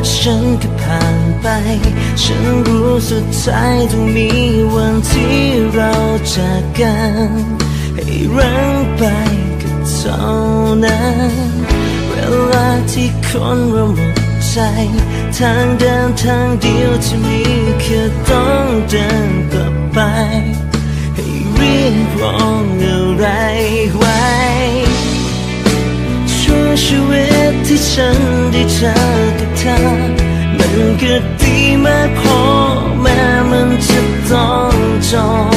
กฉันก็ผ่านไป ฉันรู้สุดท้ายต้องมีวันที่เราจากกัน ให้รังไปก็เท่านั้น เวลาที่คนเราหมดใจ ทางเดินทางเดียวที่มีคือต้องเดินกลับไป ให้เรียกร้อง ก็ดีมากพอแม้มันจะต้องจอง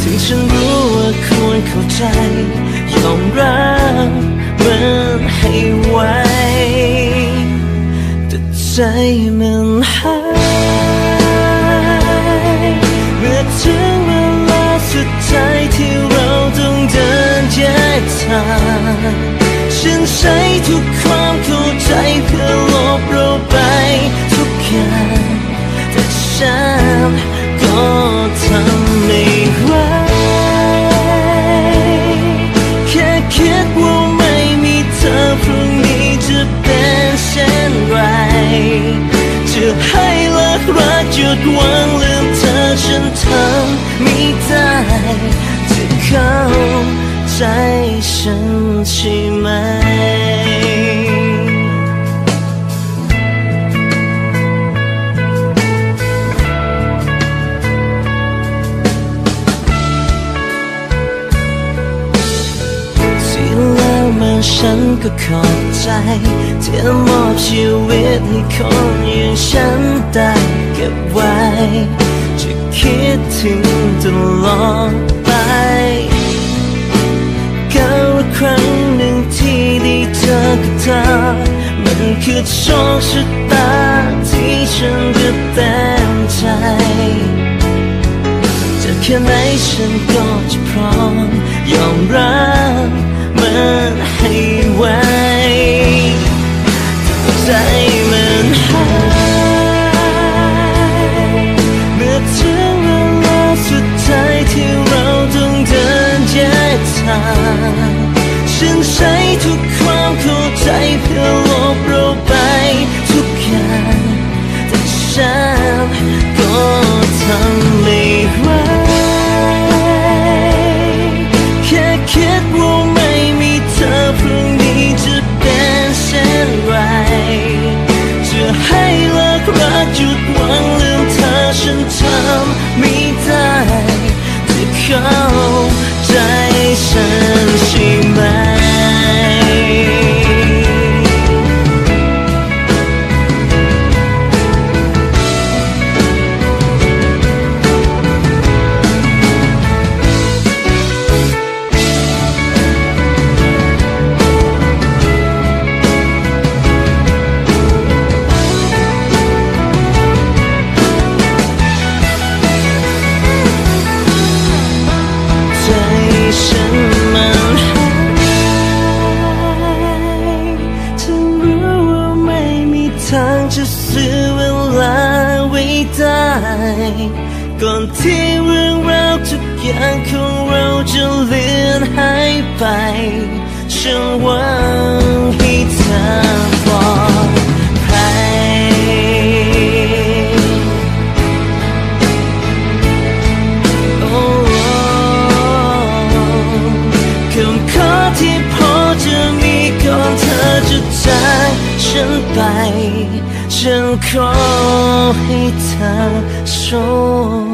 ถึงฉันรู้ว่าควรเข้าใจยอมรับมันให้ไวแต่ใจมันหายเมื่อถึงเวลาสุดท้ายที่เราต้องเดินแยกทาง ใช้ทุกความเข้าใจเพื่อลบเราไปทุกอย่างแต่ฉันก็ทำไม่ไหวแค่คิดว่าไม่มีเธอพรุ่งนี้จะเป็นเช่นไรจะให้ลิกรักหยุดหวังลืมเธอฉันทำไม่ได้จะเข้าใจฉัน ฉันก็ขอบใจที่มอบชีวิตให้คนอย่างฉันได้เก็บไว้ จะคิดถึงตลอดไปก้าวครั้งหนึ่งที่ได้เจอกับเธอมันคือโชคชะตาที่ฉันก็เต็มใจจะแค่ไหนฉันก็จะพร้อมยอมรับ ทุกความเข้าใจเพื่อลบเราไปทุกอย่างแต่ฉันก็ทำไม่ไหวแค่คิดว่าไม่มีเธอพรุ่งนี้จะเป็นเช่นไร จะให้เลิกรักหยุดหวังลืมเธอฉันทำไม่ได้จะเข้าใจฉัน ทางจะซื้อเวลาไว้ได้ ก่อนที่เรื่องราวทุกอย่างของเราจะเลือนหายไป ฉันหวังให้เธอปลอดภัยโอ้คำขอที่พอจะมีก่อนเธอจะจาก ฉันไป ฉันขอให้เธอโชค